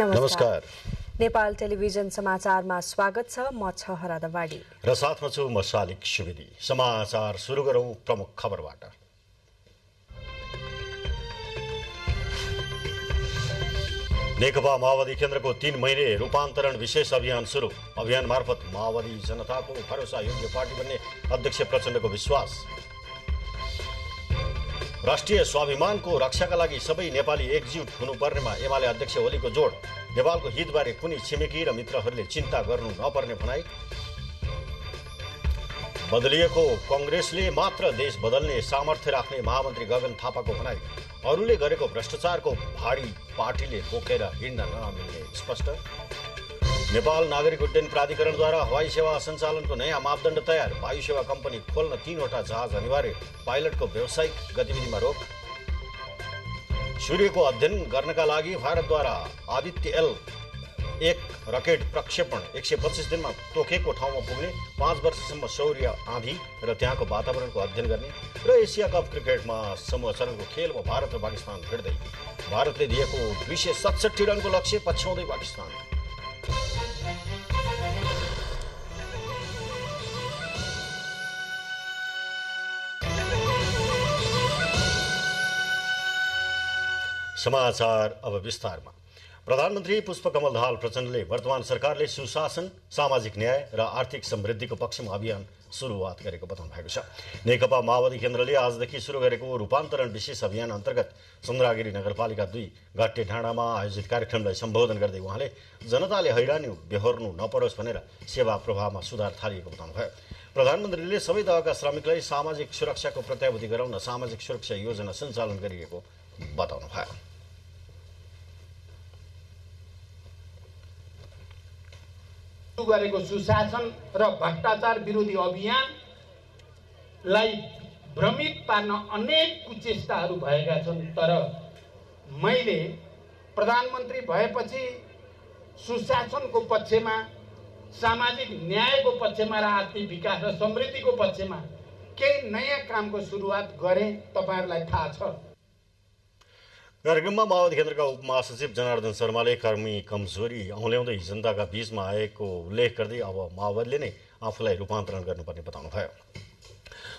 नमस्कार। नेपाल टेलिभिजन समाचारमा स्वागत छ। म छ हरादवाडी र साथमा छु म शालिक सुवेदी समाचार सुरु गरौँ प्रमुख खबरबाट। नेकपा माओवादी केन्द्रको तीन महिने रूपान्तरण विशेष अभियान सुरु। अभियान मार्फत माओवादी जनताको भरोसा योग्य पार्टी बन्ने अध्यक्ष प्रचण्डको विश्वास। राष्ट्रिय स्वाभिमानको रक्षाका लागि सबै नेपाली एकजुट हुनुपर्नेमा एमाले अध्यक्ष ओलीको जोड नेपालको हितबारे कुनै छिमेकी र मित्रहरूले चिन्ता गर्नु नपर्ने भनाई बदलिएको कङ्ग्रेसले मात्र देश बदल्ने सामर्थ्य राख्ने महामन्त्री गगन थापाको भनाई। अरूले गरेको भ्रष्टाचारको भाडी पार्टीले बोकेर हिँड्न नमिल्ने स्पष्ट? नेपाल नागरिक उड्डयन प्राधिकरणद्वारा हवाई सेवा सञ्चालनको नयाँ मापदण्ड तयार। वायु सेवा कम्पनी खोल्न तीनवटा जहाज अनिवार्य। पाइलटको व्यावसायिक गतिविधिमा रोक। सूर्यको अध्ययन गर्नका लागि भारतद्वारा आदित्य एल एक रकेट प्रक्षेपण एक सय पच्चिस दिनमा तोकेको ठाउँमा पुग्ने पाँच वर्षसम्म सौर्य आँधी र त्यहाँको वातावरणको अध्ययन गर्ने र एसिया कप क्रिकेटमा समूह चरणको खेलमा भारत र पाकिस्तान भिड्दै भारतले दिएको दुई सय सतसठी रनको लक्ष्य पछ्याउँदै पाकिस्तान। समाचार अब विस्तारमा। प्रधानमन्त्री पुष्पकमल दाहाल प्रचण्डले वर्तमान सरकारले सुशासन सामाजिक न्याय र आर्थिक समृद्धिको पक्षमा अभियान सुरुवात गरेको बताउनु भएको छ। नेकपा माओवादी केन्द्रले आजदेखि सुरु गरेको रूपान्तरण विशेष अभियान अन्तर्गत चन्द्रागिरी नगरपालिका दुई घाटे डाँडामा आयोजित कार्यक्रमलाई सम्बोधन गर्दै उहाँले जनताले हैरानी बेहोर्नु नपरोस् भनेर सेवा प्रभावमा सुधार थालिएको बताउनुभयो प्रधानमन्त्रीले सबै तहका श्रमिकलाई सामाजिक सुरक्षाको प्रत्याभूति गराउन सामाजिक सुरक्षा योजना सञ्चालन गरिएको बताउनुभयो गरेको सुशासन र भ्रष्टाचार विरोधी अभियानलाई भ्रमित पार्न अनेक कुचेष्टाहरू भएका छन् तर मैले प्रधानमन्त्री भएपछि सुशासनको पक्षमा सामाजिक न्यायको पक्षमा र आर्थिक विकास र समृद्धिको पक्षमा केही नयाँ कामको सुरुवात गरेँ तपाईँहरूलाई थाहा छ। कार्यक्रममा माओवादी केन्द्रका उपमहासचिव जनार्दन शर्माले कर्मी कमजोरी औँल्याउँदै जनताका बीचमा आएको उल्लेख गर्दै अब माओवादीले नै आफूलाई रूपान्तरण गर्नुपर्ने बताउनुभयो।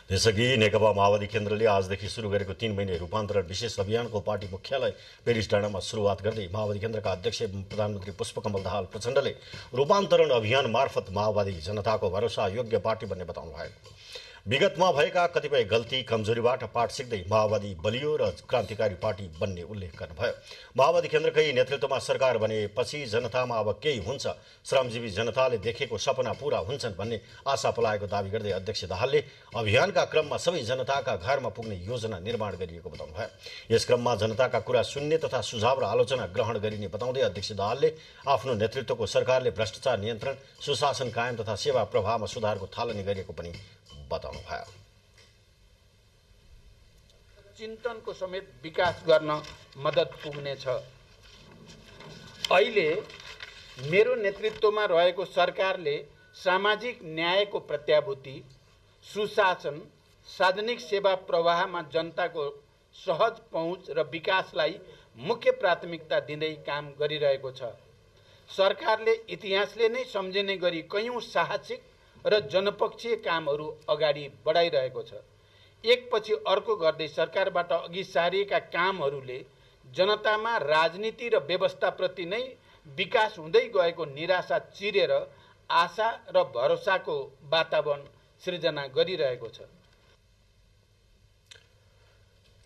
त्यसअघि नेकपा माओवादी केन्द्रले आजदेखि सुरु गरेको तीन महिने रूपान्तरण विशेष अभियानको पार्टी मुख्यालय पेरिस डाँडामा सुरुवात गर्दै माओवादी केन्द्रका अध्यक्ष प्रधानमन्त्री पुष्पकमल दाहाल प्रचण्डले रूपान्तरण अभियान मार्फत माओवादी जनताको भरोसा योग्य पार्टी बन्ने बताउनु भयो विगतमा भएका कतिपय गल्ती कमजोरीबाट पाठ सिक्दै माओवादी बलियो र क्रान्तिकारी पार्टी बन्ने उल्लेख गर्नुभयो। माओवादी केन्द्रकै नेतृत्वमा सरकार बनेपछि जनतामा अब केही हुन्छ। श्रमजीवी जनताले देखेको सपना पूरा हुन्छन् भन्ने आशा पलाएको दावी गर्दै अध्यक्ष दाहालले अभियानका क्रममा सबै जनताका घरमा पुग्ने योजना निर्माण गरिएको बताउनुभयो। यस क्रममा जनताका कुरा सुन्ने तथा सुझाव र आलोचना ग्रहण गरिने बताउँदै अध्यक्ष दाहालले आफ्नो नेतृत्वको सरकारले भ्रष्टाचार नियन्त्रण सुशासन कायम तथा सेवा प्रवाहमा सुधारको थालनी गरिएको पनि बताउनुभयो। चिन्तनको समेत विकास गर्न मद्दत पुग्नेछ। अहिले मेरो नेतृत्वमा रहेको सरकारले सामाजिक न्यायको प्रत्याभूति सुशासन सार्वजनिक सेवा प्रवाहमा जनताको सहज पहुँच र विकासलाई मुख्य प्राथमिकता दिँदै काम गरिरहेको छ। सरकारले इतिहासले नै सम्झिने गरी कैयौँ साहसिक र जनपक्षीय कामहरू अगाडि बढाइरहेको छ। एकपछि अर्को गर्दै सरकारबाट अघि सारिएका कामहरूले जनतामा राजनीति र व्यवस्थाप्रति नै विकास हुँदै गएको निराशा चिरेर आशा र भरोसाको वातावरण सृजना गरिरहेको छ।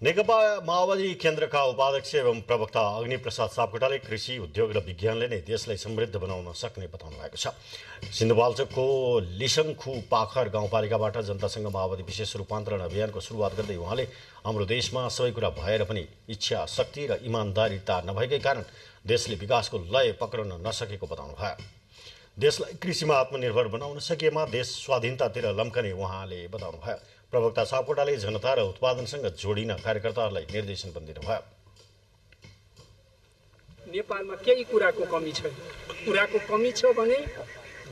नेकपा माओवादी केन्द्रका उपाध्यक्ष एवं प्रवक्ता अग्निप्रसाद सापकोटाले कृषि उद्योग र विज्ञानले नै देशलाई समृद्ध बनाउन सक्ने बताउनु भएको छ सिन्धुपाल्चोकको लिसङखु पाखर गाउँपालिकाबाट जनतासँग माओवादी विशेष रूपान्तरण अभियानको सुरुवात गर्दै उहाँले हाम्रो देशमा सबै कुरा भएर पनि इच्छा शक्ति र इमान्दारिता नभएकै कारण देशले विकासको लय पक्रन नसकेको बताउनु भयो देशलाई कृषिमा आत्मनिर्भर बनाउन सकिएमा देश स्वाधीनतातिर लम्कने उहाँले बताउनु भयो प्रवक्ता सापकोटाले जनता र उत्पादनसँग जोडिन कार्यकर्ताहरूलाई निर्देशन पनि दिनुभयो। नेपालमा केही कुराको कमी छैन कुराको कमी छ भने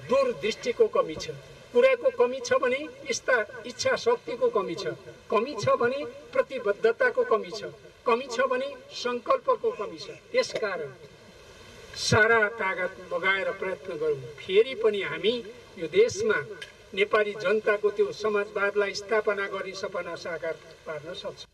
दूरदृष्टिको कमी छ। कुराको कमी छ भने इच्छा इच्छा शक्तिको कमी छ। कमी छ भने प्रतिबद्धताको कमी छ। कमी छ भने सङ्कल्पको कमी छ। त्यसकारण सारा तागत लगाएर प्रयत्न गरौँ। फेरि पनि हामी यो देशमा नेपाली जनताको त्यो समाजवादलाई स्थापना गरी सपना साकार पार्न सक्छौँ।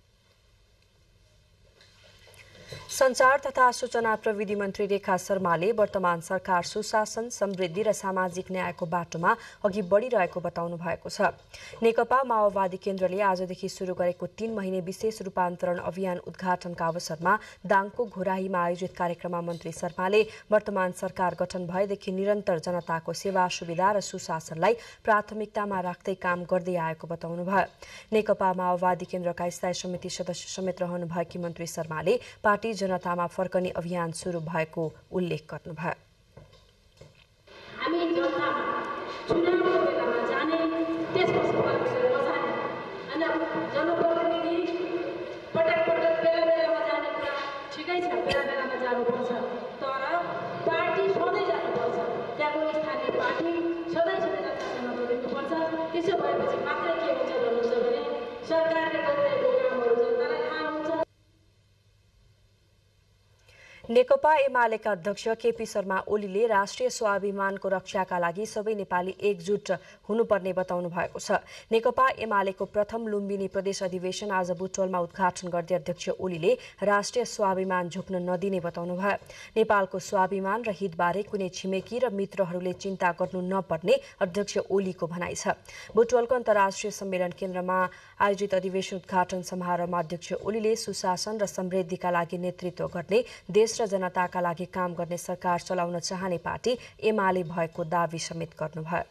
सञ्चार तथा सूचना प्रविधि मन्त्री रेखा शर्माले वर्तमान सरकार सुशासन समृद्धि र सामाजिक न्यायको बाटोमा अघि बढिरहेको बताउनु भएको छ। नेकपा माओवादी केन्द्रले आजदेखि सुरु गरेको तीन महिने विशेष रूपान्तरण अभियान उद्घाटनका अवसरमा दाङको घोराहीमा आयोजित कार्यक्रममा मन्त्री शर्माले वर्तमान सरकार गठन भएदेखि निरन्तर जनताको सेवा सुविधा र सुशासनलाई प्राथमिकतामा राख्दै काम गर्दै आएको बताउनुभयो नेकपा माओवादी केन्द्रका स्थायी समिति सदस्य समेत रहनुभएकी मन्त्री शर्माले पार्टी जनतामा फर्कने अभियान सुरु भएको उल्लेख गर्नुभयो। त्यसो भएपछि मात्रै के हुन्छ भन्नुहुन्छ भने सरकारले गरिरहेको नेकपा एमालेका अध्यक्ष केपी शर्मा ओलीले राष्ट्रिय स्वाभिमानको रक्षाका लागि सबै नेपाली एकजुट हुनुपर्ने बताउनु भएको छ। नेकपा एमालेको प्रथम लुम्बिनी प्रदेश अधिवेशन आज बुटवलमा उद्घाटन गर्दै अध्यक्ष ओलीले राष्ट्रिय स्वाभिमान झुक्न नदिने बताउनुभयो नेपालको स्वाभिमान र हितबारे कुनै छिमेकी र मित्रहरूले चिन्ता गर्नु नपर्ने अध्यक्ष ओलीको भनाइ छ। बुटवलको अन्तर्राष्ट्रिय सम्मेलन केन्द्रमा आयोजित अधिवेशन उद्घाटन समारोहमा अध्यक्ष ओलीले सुशासन र समृद्धिका लागि नेतृत्व गर्ने देश र जनताका लागि काम गर्ने सरकार चलाउन चाहने पार्टी एमाले भएको दावी समेत गर्नुभयो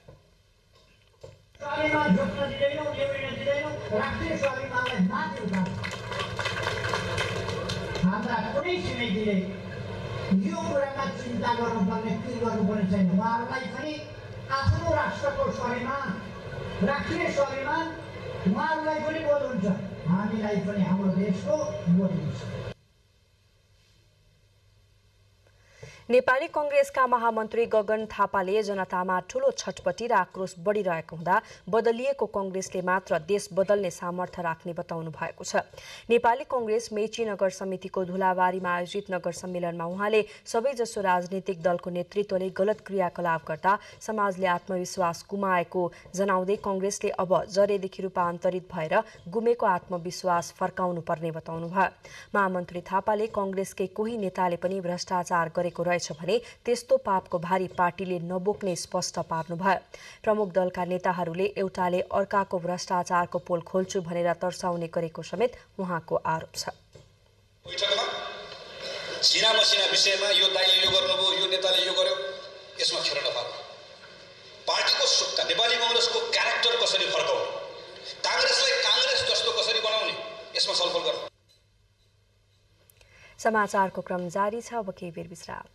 यो कुरामा चिन्ता गर्नुपर्ने के गर्नुपर्ने छैन उहाँहरूलाई पनि आफ्नो राष्ट्रको स्वाभिमान राष्ट्रिय स्वाभिमान उहाँहरूलाई पनि बोध हुन्छ हामीलाई पनि हाम्रो देशको बोध हुन्छ नेपाली कंग्रेसका महामन्त्री गगन थापाले जनतामा ठूलो छटपटी र आक्रोश बढ़िरहेको हुँदा बदलिएको कंग्रेसले मात्र देश बदल्ने सामर्थ्य राख्ने बताउनु भएको छ। नेपाली कंग्रेस मेची नगर समितिको धुलाबारीमा आयोजित नगर सम्मेलनमा उहाँले सबैजसो राजनीतिक दलको नेतृत्वले गलत क्रियाकलाप गर्दा समाजले आत्मविश्वास गुमाएको जनाउँदै कंग्रेसले अब जरेदेखि रूपान्तरित भएर गुमेको आत्मविश्वास फर्काउनु पर्ने बताउनुभयो। महामन्त्री थापाले कंग्रेसकै कोही नेताले पनि भ्रष्टाचार गरेको रहेछ भने त्यस्तो पापको भारी पार्टीले नबोक्ने स्पष्ट पार्नुभयो। प्रमुख दलका नेताहरूले एउटाले अर्काको भ्रष्टाचारको पोल खोल्छु भनेर तर्साउने गरेको समेत उहाँको आरोप छ। सिना मसिना विषयमा यो दाइले यो गर्नुभयो यो नेताले यो गर्यो यसमा खेर नपार्नु पार्टीको सुक्का नेपाली कङ्ग्रेसको क्यारेक्टर कसरी फर्काउने? काङ्ग्रेसलाई काङ्ग्रेस जस्तो कसरी बनाउने? यसमा छलफल गर्नु। समाचारको क्रम जारी छ अब केही बेर विश्राम।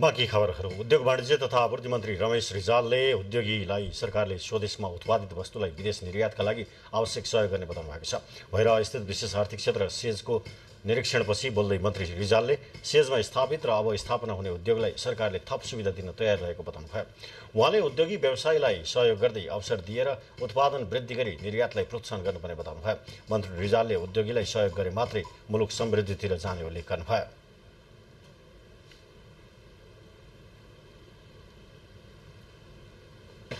बाँकी खबरहरू। उद्योग वाणिज्य तथा आपूर्ति मन्त्री रमेश रिजालले उद्योगीलाई सरकारले स्वदेशमा उत्पादित वस्तुलाई विदेश निर्यातका लागि आवश्यक सहयोग गर्ने बताउनु भएको छ। भैरवा स्थित विशेष आर्थिक क्षेत्र सेजको निरीक्षणपछि बोल्दै मन्त्री रिजालले सेजमा स्थापित र अब स्थापना हुने उद्योगलाई सरकारले थप सुविधा दिन तयार रहेको बताउनुभयो। उहाँले उद्योगी व्यवसायलाई सहयोग गर्दै अवसर दिएर उत्पादन वृद्धि गरी निर्यातलाई प्रोत्साहन गर्नुपर्ने बताउनुभयो। मन्त्री रिजालले उद्योगीलाई सहयोग गरे मात्रै मुलुक समृद्धितिर जाने उल्लेख गर्नुभयो।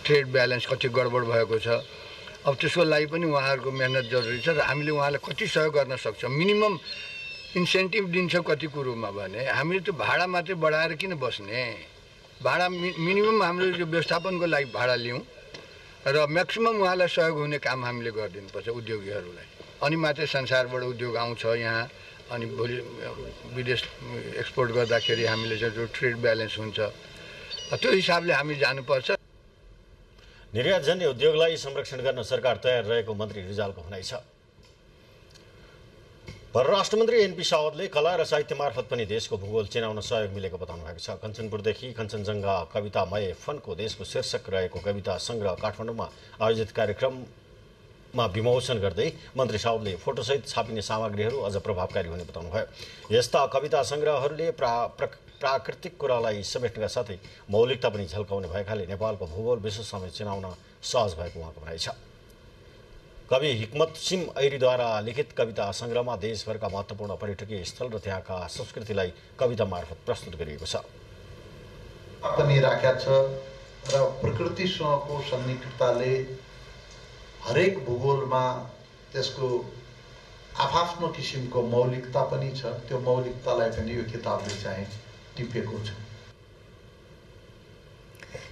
ट्रेड ब्यालेन्स कति गडबड भएको छ। अब त्यसको लागि पनि उहाँहरूको मेहनत जरुरी छ र हामीले उहाँलाई कति सहयोग गर्न सक्छौँ। मिनिमम इन्सेन्टिभ दिन्छ कति कुरोमा भने। हामीले त्यो भाडा मात्रै बढाएर किन बस्ने? भाडा मि मिनिमम हाम्रो यो व्यवस्थापनको लागि भाडा लिउँ र म्याक्सिमम् उहाँलाई सहयोग हुने काम हामीले गरिदिनुपर्छ उद्योगीहरूलाई। अनि मात्रै संसारबाट उद्योग आउँछ यहाँ। अनि भोलि विदेश एक्सपोर्ट गर्दाखेरि हामीले चाहिँ जो ट्रेड ब्यालेन्स हुन्छ त्यो हिसाबले हामी जानुपर्छ। निर्यातजन्य उद्योगलाई संरक्षण गर्न सरकार तयार रहेको मन्त्री रिजालको भनाइ छ। परराष्ट्र मन्त्री एनपी सावतले कला र साहित्य मार्फत पनि देशको भूगोल चिनाउन सहयोग मिलेको बताउनु भएको छ। कञ्चनपुरदेखि कञ्चनजङ्घा कवितामय फनको देशको शीर्षक रहेको कविता सङ्ग्रह काठमाडौँमा आयोजित कार्यक्रममा विमोचन गर्दै मन्त्री सावतले फोटोसहित छापिने सामग्रीहरू अझ प्रभावकारी हुने बताउनुभयो। यस्ता कविता सङ्ग्रहहरूले प्रा प्राकृतिक कुरालाई समेट्नका साथै मौलिकता पनि झल्काउने भएकाले नेपालको भूगोल विश्व समेत चिनाउन सहज भएको उहाँको भनाइ छ। कवि हिक्मत सिम ऐरीद्वारा लिखित कविता सङ्ग्रहमा देशभरका महत्त्वपूर्ण पर्यटकीय स्थल र त्यहाँका संस्कृतिलाई कविता मार्फत प्रस्तुत गरिएको छ। राखेका छ र प्रकृतिसँगको सन्निकटताले हरेक भूगोलमा त्यसको आफआफ्नो किसिमको मौलिकता पनि छ। त्यो मौलिकतालाई पनि यो किताबले चाहिँ टिपेको छ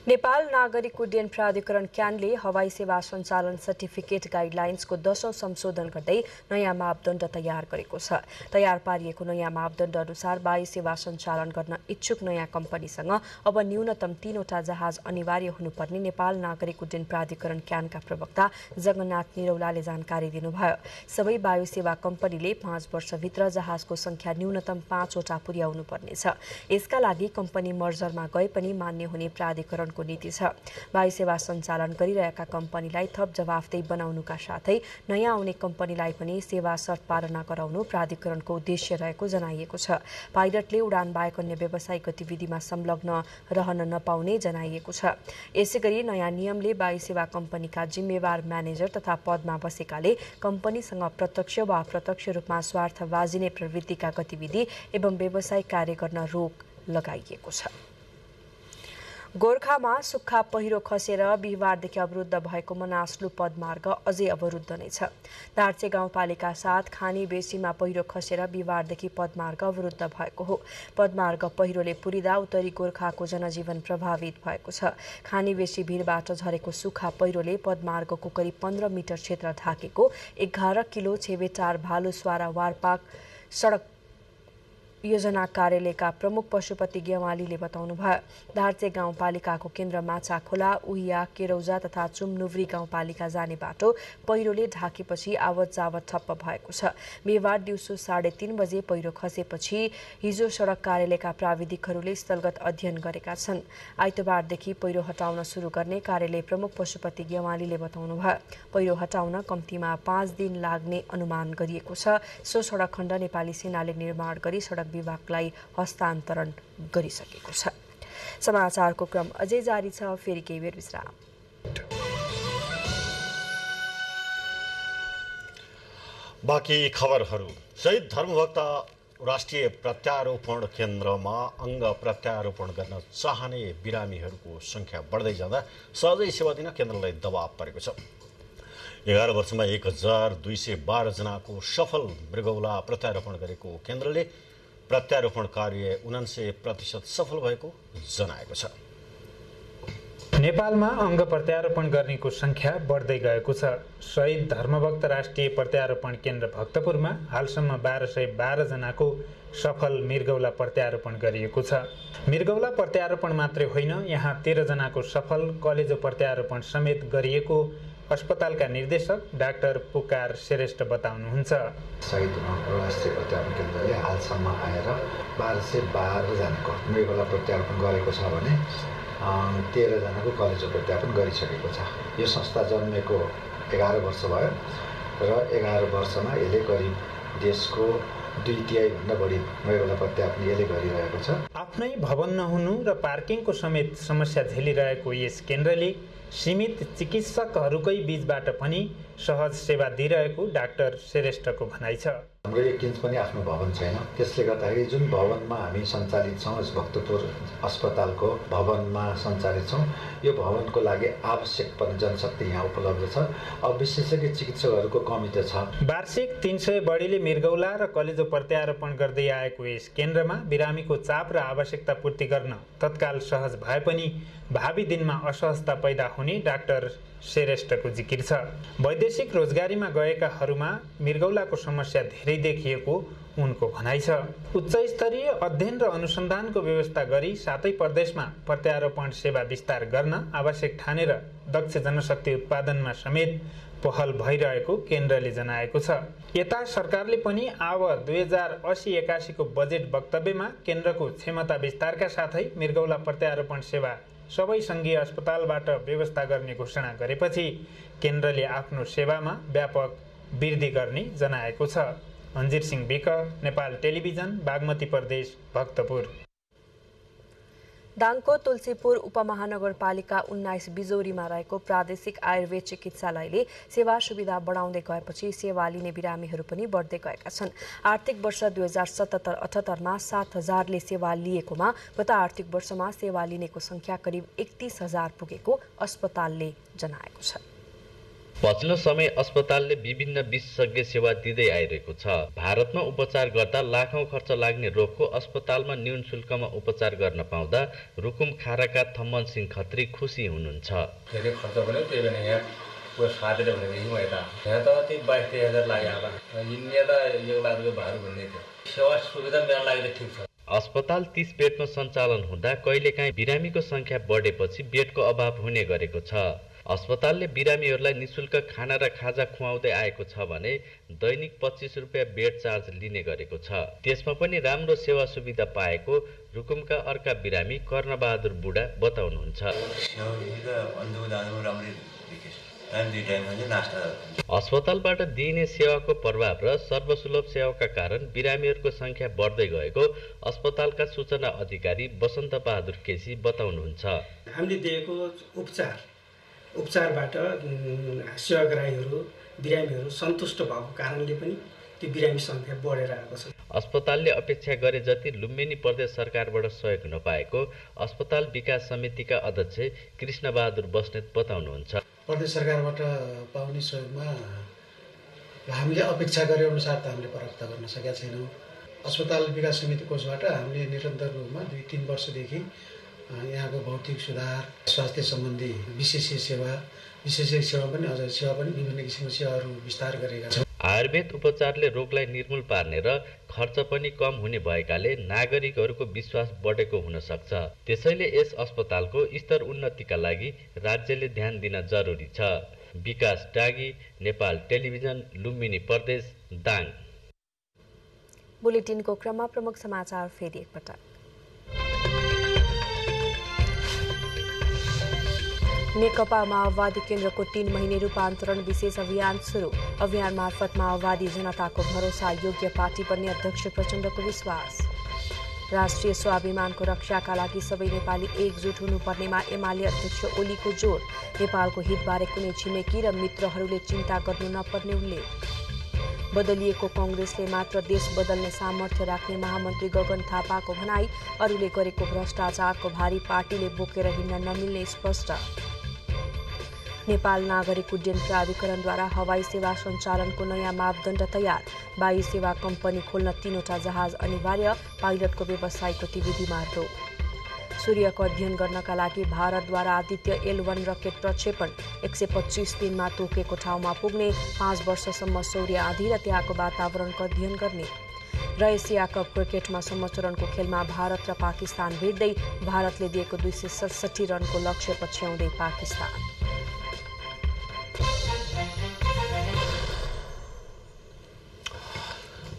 नेपाल नागरिक उड्डयन प्राधिकरण क्यानले हवाई सेवा सञ्चालन सर्टिफिकेट गाइडलाइन्सको दशौं संशोधन गर्दै नयाँ मापदण्ड तयार गरेको छ। तयार पारिएको नयाँ मापदण्ड अनुसार वायु सेवा सञ्चालन गर्न इच्छुक नयाँ कम्पनीसँग अब न्यूनतम तीनवटा जहाज अनिवार्य हुनुपर्ने नेपाल नागरिक उड्डयन प्राधिकरण क्यानका प्रवक्ता जगन्नाथ निरौलाले जानकारी दिनुभयो। सबै वायु सेवा कम्पनीले पाँच वर्षभित्र जहाजको संख्या न्यूनतम पाँचवटा पुर्याउनु पर्नेछ यसका लागि कम्पनी मर्जरमा गए पनि मान्य हुने प्राधिकरण को नीति छ। वायु सेवा सञ्चालन गरिरहेका कम्पनीलाई थप जवाफदेही बनाउनुका साथै नयाँ आउने कम्पनीलाई पनि सेवा शर्त पालना गराउनु प्राधिकरणको उद्देश्य रहेको जनाइएको छ। पाइलटले उडान बाहेक अन्य व्यावसायिक गतिविधिमा संलग्न रहन नपाउने जनाइएको छ। यसै गरी नयाँ नियमले वायु सेवा कम्पनीका जिम्मेवार म्यानेजर तथा पदमा बसेकाले कम्पनीसँग प्रत्यक्ष वा अप्रत्यक्ष रूपमा स्वार्थबाजी नै प्रवृत्तिका गतिविधि एवं व्यावसायिक कार्य गर्न रोक लगाइएको छ। गोर्खामा सुक्खा पहिरो खसेर बिहिबारदेखि अवरुद्ध भएको मनास्लु पदमार्ग अझै अवरुद्ध नै छ। दार्चे गाउँपालिका साथ खानी बेसीमा पहिरो खसेर बिहिबारदेखि पदमार्ग अवरुद्ध भएको हो। पदमार्ग पहिरोले पुरिँदा उत्तरी गोर्खाको जनजीवन प्रभावित भएको छ। खानी बेसी भिरबाट झरेको सुक्खा पहिरोले पदमार्गको करिब पन्ध्र मिटर क्षेत्र ढाकेको एघार किलो छेबेटार भालुस्वारा वारपाक सडक योजना कार्यालयका प्रमुख पशुपति गेवालीले बताउनुभयो धार्चे गाउँपालिकाको केन्द्र माछा खोला उहिया केरौजा तथा चुमनुव्री गाउँपालिका जाने बाटो पहिरोले ढाकेपछि आवत जावत ठप्प भएको छ। बिहिबार दिउँसो साढे तीन बजे पहिरो खसेपछि हिजो सडक कार्यालयका प्राविधिकहरूले स्थलगत अध्ययन गरेका छन्। आइतबारदेखि पहिरो हटाउन सुरु गर्ने कार्यालय प्रमुख पशुपति गेवालीले बताउनुभयो पहिरो हटाउन कम्तीमा पाँच दिन लाग्ने अनुमान गरिएको छ। सो सडक खण्ड नेपाली सेनाले निर्माण गरी सडक विभागलाई हस्तान्तरण गरिसकेको छ। समाचारको क्रम अझै जारी छ फेरि केही बेर विश्राम। बाँकी खबरहरू। शहीद धर्मभक्त राष्ट्रिय प्रत्यारोपण केन्द्रमा अङ्ग प्रत्यारोपण गर्न चाहने बिरामीहरूको सङ्ख्या बढ्दै जाँदा सहजै सेवा दिन केन्द्रलाई दबाव परेको छ। एघार वर्षमा एक हजार दुई सय बाह्रजनाको सफल मृगौला प्रत्यारोपण गरेको केन्द्रले प्रत्यारोपण कार्य उनान्सय प्रतिशत सफल भएको जनाएको छ। नेपालमा अङ्ग प्रत्यारोपण गर्नेको सङ्ख्या बढ्दै गएको छ। शहीद धर्मभक्त राष्ट्रिय प्रत्यारोपण केन्द्र भक्तपुरमा हालसम्म बाह्र सय बाह्रजनाको सफल मृगौला प्रत्यारोपण गरिएको छ। मृगौला प्रत्यारोपण मात्रै होइन यहाँ तेह्रजनाको सफल कलेजो प्रत्यारोपण समेत गरिएको अस्पतालका निर्देशक डाक्टर पुकार श्रेष्ठ बताउनुहुन्छ। शहीद राष्ट्रिय प्रत्यारोपण केन्द्रले हालसम्म आएर बाह्र सय बाह्रजनाको मृगौला प्रत्यारोपण गरेको छ भने तेह्रजनाको कलेजो प्रत्यापन गरिसकेको छ। यो संस्था जन्मेको एघार वर्ष भयो र एघार वर्षमा यसले करिब देशको दुई तिहाईभन्दा बढी मृगौला प्रत्यापन यसले गरिरहेको छ। आफ्नै भवन नहुनु र पार्किङको समेत समस्या झेलिरहेको यस केन्द्रले सीमित चिकित्सकहरूकै बीचबाट पनि सहज सेवा दिइरहेको डाक्टर श्रेष्ठको भनाइ छ। हाम्रो एक इन्च पनि आफ्नो भवन छैन। त्यसले गर्दाखेरि जुन भवनमा हामी सञ्चालित छौँ भक्तपुर अस्पतालको भवनमा सञ्चालित छौँ यो भवनको लागि आवश्यक पर्ने जनशक्ति यहाँ उपलब्ध छ। अब विशेषज्ञ चिकित्सकहरूको कमी त छ। वार्षिक तिन सय बढीले मृगौला र कलेजो प्रत्यारोपण गर्दै आएको यस केन्द्रमा बिरामीको चाप र आवश्यकता पूर्ति गर्न तत्काल सहज भए पनि भावी दिनमा असहजता पैदा हुने डाक्टर श्रेष्ठको जिकिर छ। वैदेशिक रोजगारीमा गएकाहरूमा मृगौलाको समस्या धेरै देखिएको उनको भनाइ छ। उच्च स्तरीय अध्ययन र अनुसन्धानको व्यवस्था गरी सातै प्रदेशमा प्रत्यारोपण सेवा विस्तार गर्न आवश्यक ठानेर दक्ष जनशक्ति उत्पादनमा समेत पहल भइरहेको केन्द्रले जनाएको छ। यता सरकारले पनि आव दुई हजार असी एकासीको बजेट वक्तव्यमा केन्द्रको क्षमता विस्तारका साथै मृगौला प्रत्यारोपण सेवा सबै सङ्घीय अस्पतालबाट व्यवस्था गर्ने घोषणा गरेपछि केन्द्रले आफ्नो सेवामा व्यापक वृद्धि गर्ने जनाएको छ। Anjir Singh week Nepal television Bagmati Pradesh Bhaktapur. दाङको तुलसीपुर उपमहानगरपालिका उन्नाइस बिजोरीमा रहेको प्रादेशिक आयुर्वेद चिकित्सालयले सेवा सुविधा बढाउँदै गएपछि सेवा लिने बिरामीहरू पनि बढ्दै गएका छन्। आर्थिक वर्ष दुई हजार सतहत्तर अठहत्तरमा सात हजारले सेवा लिएकोमा गत आर्थिक वर्षमा सेवा लिनेको संख्या करिब एकतिस हजार पुगेको अस्पतालले जनाएको छ। पछिल्लो समय अस्पतालले विभिन्न विशेषज्ञ सेवा दिँदै आइरहेको छ। भारतमा उपचार गर्दा लाखौँ खर्च लाग्ने रोगको अस्पतालमा न्यून शुल्कमा उपचार गर्न पाउँदा रुकुम खाराका थम्मन सिंह खत्री खुसी हुनुहुन्छ। धेरै खर्च पनि त्यही भएर यहाँ उयो साथीले भनेदेखि म यता। यहाँ त त्यही बाइस तेइस हजार लाग्यो होला हिँड्ने त एक लाख रुपियाँ भाडा भन्ने थियो। सेवा सुविधा मेरो लागि त ठिक छ। अस्पताल तीस बेडमा सञ्चालन हुँदा कहिलेकाहीँ बिरामीको सङ्ख्या बढेपछि बेडको अभाव हुने गरेको छ। अस्पतालले बिरामीहरूलाई निशुल्क खाना र खाजा खुवाउँदै आएको छ भने दैनिक पच्चिस रुपियाँ बेड चार्ज लिने गरेको छ। त्यसमा पनि राम्रो सेवा सुविधा पाएको रुकुमका अर्का बिरामी कर्णबहादुर बुढा बताउनुहुन्छ। अस्पतालबाट दिइने सेवाको प्रभाव र सर्वसुलभ सेवाका कारण बिरामीहरूको सङ्ख्या बढ्दै गएको अस्पतालका सूचना अधिकारी वसन्त बहादुर केसी बताउनुहुन्छ। हामीले दिएको उपचार उपचारबाट सेवाग्राहीहरू बिरामीहरू सन्तुष्ट भएको कारणले पनि त्यो बिरामी सङ्ख्या बढेर आएको छ। अस्पतालले अपेक्षा गरे जति लुम्बिनी प्रदेश सरकारबाट सहयोग नपाएको अस्पताल विकास समितिका अध्यक्ष कृष्णबहादुर बस्नेत बताउनुहुन्छ। प्रदेश सरकारबाट पाउने सहयोगमा हामीले अपेक्षा गरे अनुसार त हामीले प्राप्त गर्न सकेका छैनौँ। अस्पताल विकास समिति कोषबाट हामीले निरन्तर रूपमा दुई तिन वर्षदेखि यहाँको भौतिक सुधार स्वास्थ्य सम्बन्धी विशेषीय सेवा विशेषीय सेवा पनि अझ सेवा पनि विभिन्न किसिमको सेवाहरू विस्तार गरेका छौँ आयुर्वेद उपचारले रोगलाई निर्मूल पार्ने र खर्च पनि कम हुने भएकाले नागरिकहरूको विश्वास बढेको हुन सक्छ। त्यसैले यस अस्पतालको स्तर उन्नतिका लागि राज्यले ध्यान दिन जरुरी छ। विकास डागी नेपाल टेलिभिजन लुम्बिनी प्रदेश दाङ। बुलेटिनको क्रममा प्रमुख समाचार फेरि एकपटक। नेकपा माओवादी केन्द्रको तीन महिने रूपान्तरण विशेष अभियान सुरु। अभियान मार्फत माओवादी जनताको भरोसा योग्य पार्टी बन्ने अध्यक्ष प्रचण्डको विश्वास। राष्ट्रिय स्वाभिमानको रक्षाका लागि सबै नेपाली एकजुट हुनुपर्नेमा एमाले अध्यक्ष ओलीको जोड। नेपालको हितबारे कुनै छिमेकी र मित्रहरूले चिन्ता गर्नु नपर्ने उल्लेख। बदलिएको कङ्ग्रेसले मात्र देश बदल्ने सामर्थ्य राख्ने महामन्त्री गगन थापाको भनाई अरूले गरेको भ्रष्टाचारको भारी पार्टीले बोकेर हिँड्न नमिल्ने स्पष्ट। नेपाल नागरिक उड्डयन प्राधिकरणद्वारा हवाई सेवा सञ्चालनको नयाँ मापदण्ड तयार। वायु सेवा कम्पनी खोल्न तीनवटा जहाज अनिवार्य पाइलटको व्यवसायिक गतिविधिमा रोक सूर्यको अध्ययन गर्नका लागि भारतद्वारा आदित्य एल वान रकेट प्रक्षेपण एक सय पच्चिस दिनमा तोकेको ठाउँमा पुग्ने पाँच वर्षसम्म सौर्य आँधी र त्यहाँको वातावरणको अध्ययन गर्ने। र एसिया कप क्रिकेटमा सम्मचरणको खेलमा भारत र पाकिस्तान भिड्दै भारतले दिएको दुई सय सडसठी रनको लक्ष्य पछ्याउँदै पाकिस्तान।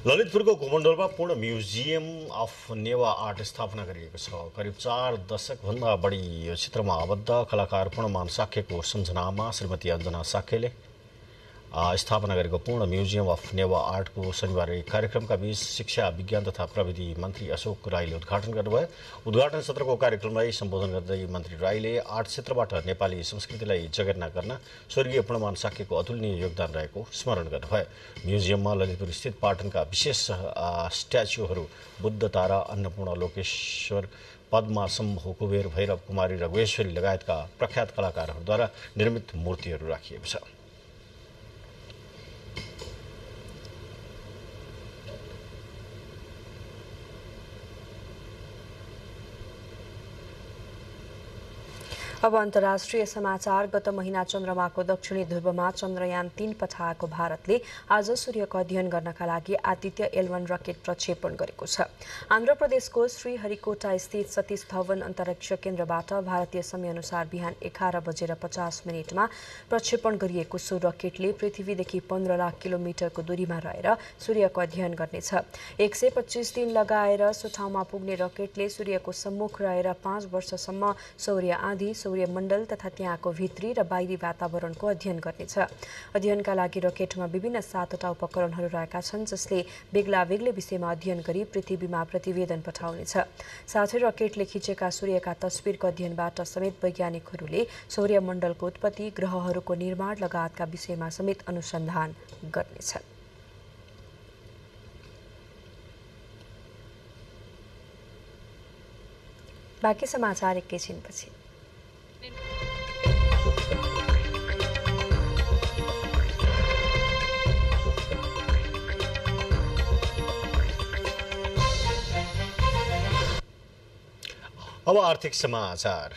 ललितपुरको घुमण्डोलमा पूर्ण म्युजियम अफ नेवा आर्ट स्थापना गरिएको छ। करिब चार दशकभन्दा बढी यो क्षेत्रमा आबद्ध कलाकार पूर्णमान साक्यको सम्झनामा श्रीमती अञ्जना साक्यले स्थापना गरेको पूर्ण म्युजियम अफ नेवा आर्टको शनिबार कार्यक्रमका बीच शिक्षा विज्ञान तथा प्रविधि मन्त्री अशोक राईले उद्घाटन गर्नुभयो। उद्घाटन सत्रको कार्यक्रमलाई सम्बोधन गर्दै मन्त्री राईले आर्ट क्षेत्रबाट नेपाली संस्कृतिलाई जगेर्ना गर्न स्वर्गीय पूर्णमान साक्यको अतुलनीय योगदान रहेको स्मरण गर्नुभयो। म्युजियममा ललितपुर स्थित पाटनका विशेष स्ट्याचुहरू बुद्ध तारा अन्नपूर्ण लोकेश्वर पद्मा शम्भु कुबेर भैरव कुमारी रघुवेश्वरी लगायतका प्रख्यात कलाकारहरूद्वारा निर्मित मूर्तिहरू राखिएको छ। अब अन्तर्राष्ट्रिय समाचार गत महिना चन्द्रमाको दक्षिणी ध्रुवमा चन्द्रयान तीन पठाएको भारतले आज सूर्यको अध्ययन गर्नका लागि आदित्य एलवन रकेट प्रक्षेपण गरेको छ। आन्ध्र प्रदेशको श्रीहरिकोटा स्थित सतीश धवन अन्तरिक्ष केन्द्रबाट भारतीय समयअनुसार बिहान एघार बजेर पचास मिनटमा प्रक्षेपण गरिएको सो रकेटले पृथ्वीदेखि पन्ध्र लाख किलोमिटरको दूरीमा रहेर सूर्यको अध्ययन गर्नेछ। एक सय पच्चिस दिन लगाएर सो ठाउँमा पुग्ने रकेटले सूर्यको सम्मुख रहेर पाँच वर्षसम्म सौर्य आँधी सौर्यमण्डल तथा त्यहाँको भित्री र बाहिरी वातावरणको अध्ययन गर्नेछ। अध्ययनका लागि रकेटमा विभिन्न सातवटा उपकरणहरू रहेका छन् जसले बेग्ला बेग्लै विषयमा अध्ययन गरी पृथ्वीमा प्रतिवेदन पठाउनेछ। साथै रकेटले खिचेका सूर्यका तस्विरको अध्ययनबाट समेत वैज्ञानिकहरूले सौर्यमण्डलको उत्पत्ति ग्रहहरूको निर्माण लगायतका विषयमा समेत अनुसन्धान गर्नेछन्। बाँकी समाचार एकैछिनपछि अब आर्थिक समाचार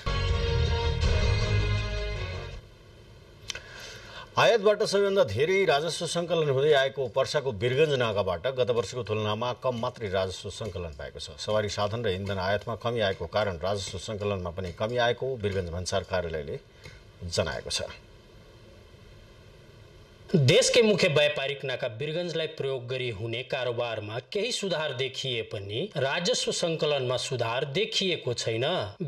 आयातबाट सबैभन्दा धेरै राजस्व सङ्कलन हुँदै आएको वर्षाको वीरगञ्ज नाकाबाट गत वर्षको तुलनामा कम मात्रै राजस्व सङ्कलन भएको छ सवारी साधन र इन्धन आयातमा कमी आएको कारण राजस्व सङ्कलनमा पनि कमी आएको वीरगञ्ज भन्सार कार्यालयले जनाएको छ देशकै मुख्य व्यापारिक नाका वीरगञ्जलाई प्रयोग गरी हुने कारोबारमा केही सुधार देखिए पनि राजस्व सङ्कलनमा सुधार देखिएको छैन।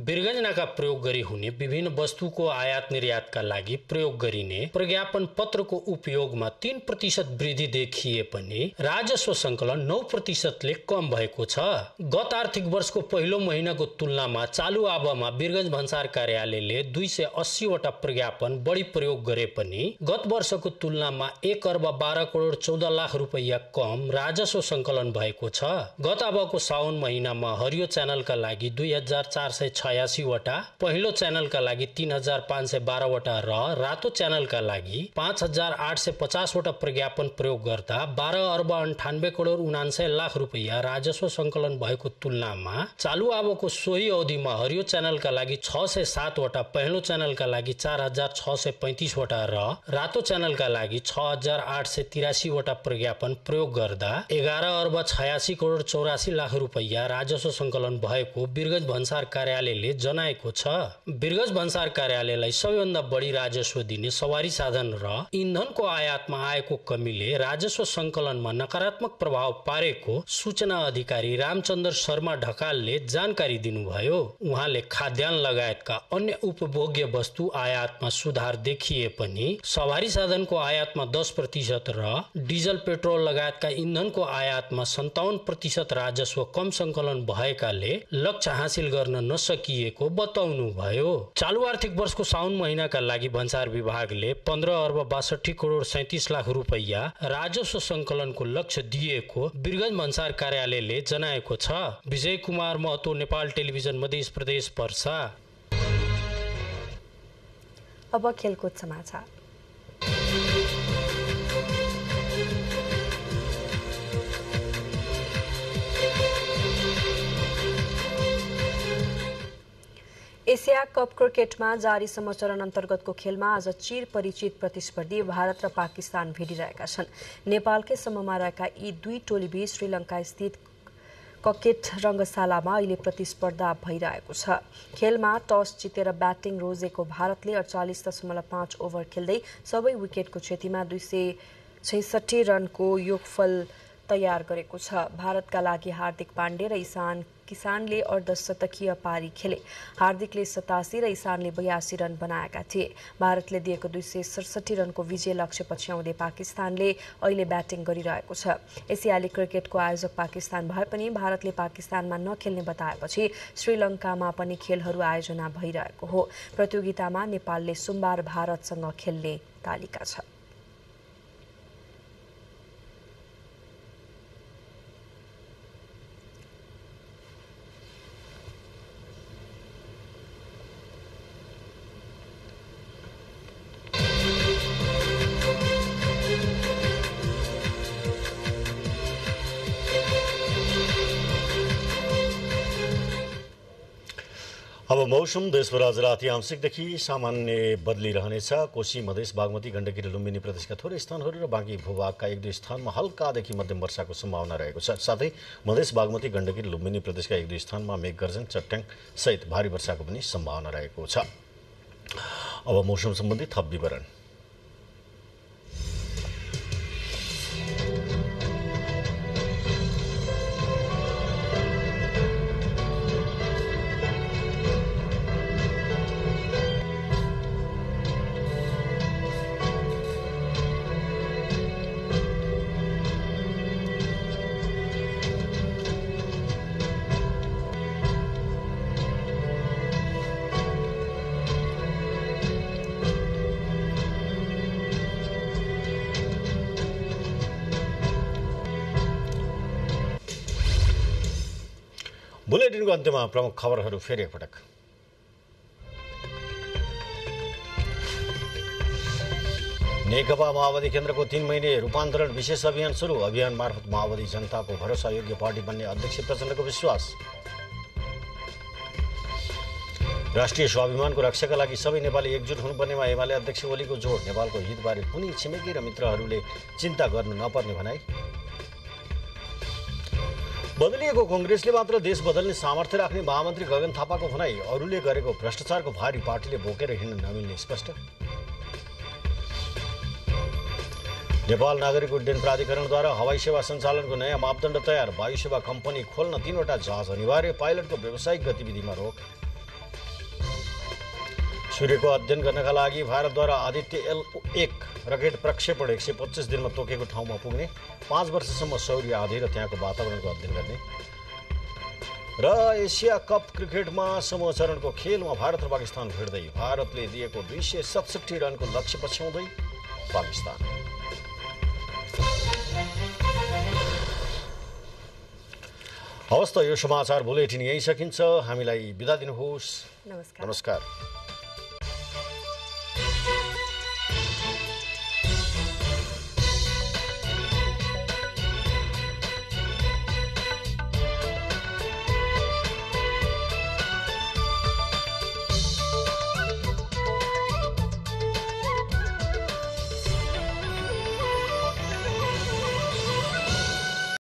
वीरगञ्ज नाका प्रयोग गरी हुने विभिन्न वस्तुको आयात निर्यातका लागि प्रयोग गरिने प्रज्ञापन पत्रको उपयोगमा तीन प्रतिशत वृद्धि देखिए पनि राजस्व सङ्कलन नौ प्रतिशतले कम भएको छ। गत आर्थिक वर्षको पहिलो महिनाको तुलनामा चालु आबमा वीरगञ्ज भन्सार कार्यालयले दुई सय अस्सीवटा प्रज्ञापन बढी प्रयोग गरे पनि गत वर्षको तुलना तुलनामा एक अर्ब बाह्र करोड चौध लाख रुपियाँ कम राजस्व सङ्कलन भएको छ। गत अबको साउन महिनामा हरियो च्यानलका लागि दुई हजार चार सय छयासीवटा पहिलो च्यानलका लागि तिन हजार पाँच सय बाह्रवटा र रातो च्यानलका लागि पाँच हजार आठ सय पचासवटा प्रज्ञापन प्रयोग गर्दा बाह्र अर्ब अन्ठानब्बे करोड उनान्सय लाख रुपियाँ राजस्व सङ्कलन भएको तुलनामा चालु अबको सोही अवधिमा हरियो च्यानलका लागि छ सय सातवटा पहिलो च्यानलका लागि चार हजार छ सय पैँतिसवटा र रातो च्यानलका लागि छ हजार आठ सय तिरासीवटा प्रज्ञापन प्रयोग गर्दा एघार अर्ब छयासी करोड चौरासी लाख रुपियाँ राजस्व सङ्कलन भएको बिरगज भन्सार कार्यालयले जनाएको छ। बिरगज भन्सार कार्यालयलाई सबैभन्दा बढी राजस्व दिने सवारी साधन र इन्धनको आयातमा आएको कमीले राजस्व सङ्कलनमा नकारात्मक प्रभाव पारेको सूचना अधिकारी रामचन्द्र शर्मा ढकालले जानकारी दिनुभयो। उहाँले खाद्यान्न लगायतका अन्य उपभोग्य वस्तु आयातमा सुधार देखिए पनि सवारी साधनको आयात आयातमा दस प्रतिशत र डिजल पेट्रोल लगायतका इन्धनको आयातमा सन्ताउन्न प्रतिशत राजस्व कम सङ्कलन भएकाले लक्ष्य हासिल गर्न नसकिएको बताउनु भयो चालु आर्थिक वर्षको साउन महिनाका लागि भन्सार विभागले पन्ध्र अर्ब बासठी करोड सैतिस लाख रुपियाँ राजस्व सङ्कलनको लक्ष्य दिएको बिरगज भन्सार कार्यालयले जनाएको छ। विजय कुमार महतो नेपाल टेलिभिजन मध्य प्रदेश पर्सा अब खेलकुद समाचार। एसिया कप क्रिकेटमा जारी समचरण अन्तर्गतको खेलमा आज चिर परिचित प्रतिस्पर्धी भारत र पाकिस्तान भिडिरहेका छन्। नेपालकै सम्ममा रहेका यी दुई टोलीबीच श्रीलङ्का स्थित ककेट रङ्गशालामा अहिले प्रतिस्पर्धा भइरहेको छ। खेलमा टस जितेर ब्याटिङ रोजेको भारतले अडचालिस दशमलव पाँच ओभर खेल्दै सबै विकेटको क्षतिमा दुई सय छैसठी रनको योगफल तयार गरेको छ। भारतका लागि हार्दिक पाण्डे र इसान किसानले अर्धशतकीय पारी खेले। हार्दिकले सतासी र इसानले बयासी रन बनाएका थिए। भारतले दिएको दुई सय सडसठी रनको विजय लक्ष्य पछ्याउँदै पाकिस्तानले अहिले ब्याटिङ गरिरहेको छ। एसियाली क्रिकेटको आयोजक पाकिस्तान भए पनि भारतले पाकिस्तानमा नखेल्ने बताएपछि श्रीलङ्कामा पनि खेलहरू आयोजना भइरहेको हो। प्रतियोगितामा नेपालले सोमबार भारतसँग खेल्ने तालिका छ। मौसम देशभर आज राति आंशिकदेखि सामान्य बदलिरहनेछ कोशी मधेस बागमती गण्डकी र लुम्बिनी प्रदेशका थोरै स्थानहरू र बाँकी भूभागका एक दुई स्थानमा हल्कादेखि मध्यम वर्षाको सम्भावना रहेको छ। साथै मधेस बागमती गण्डकी र लुम्बिनी प्रदेशका एक दुई स्थानमा मेघगर्जन चट्याङ सहित भारी वर्षाको पनि सम्भावना रहेको छ। अब मौसम सम्बन्धी थप विवरण। अन्त्यमा प्रमुख खबरहरू फेरि एकपटक नेकपा माओवादी केन्द्रको तीन महिने रूपान्तरण विशेष अभियान सुरु अभियान मार्फत माओवादी जनताको भरोसा योग्य पार्टी बन्ने अध्यक्ष प्रचण्डको विश्वास राष्ट्रिय स्वाभिमानको रक्षाका लागि सबै नेपाली एकजुट हुनुपर्नेमा एमाले अध्यक्ष ओलीको जोड नेपालको हितबारे कुनै छिमेकी र मित्रहरूले चिन्ता गर्नु नपर्ने भनाई बदलिएको कङ्ग्रेसले मात्र देश बदल्ने सामर्थ्य राख्ने महामन्त्री गगन थापाको भनाई अरूले गरेको भ्रष्टाचारको भारी पार्टीले बोकेर हिँड्न नमिल्ने स्पष्ट। नेपाल नागरिक उड्डयन प्राधिकरणद्वारा हवाई सेवा सञ्चालनको नयाँ मापदण्ड तयार वायु सेवा कम्पनी खोल्न तीनवटा जहाज अनिवार्य पाइलटको व्यावसायिक गतिविधिमा रोक। सूर्यको अध्ययन गर्नका लागि भारतद्वारा आदित्य एल एक रकेट प्रक्षेपण एक सय पच्चिस दिनमा तोकेको ठाउँमा पुग्ने पाँच वर्षसम्म सौर्य आधी र त्यहाँको वातावरणको अध्ययन गर्ने। र एसिया कप क्रिकेटमा समूह चरणको खेलमा भारत र पाकिस्तान भिड्दै। भारतले दिएको दुई सय सतसट्ठी रनको लक्ष्य पछ्याउँदै पाकिस्तान। हवस् त यो समाचार बुलेटिन यहीँ सकिन्छ। हामीलाई बिदा दिनुहोस्। नमस्कार। नमस्कार।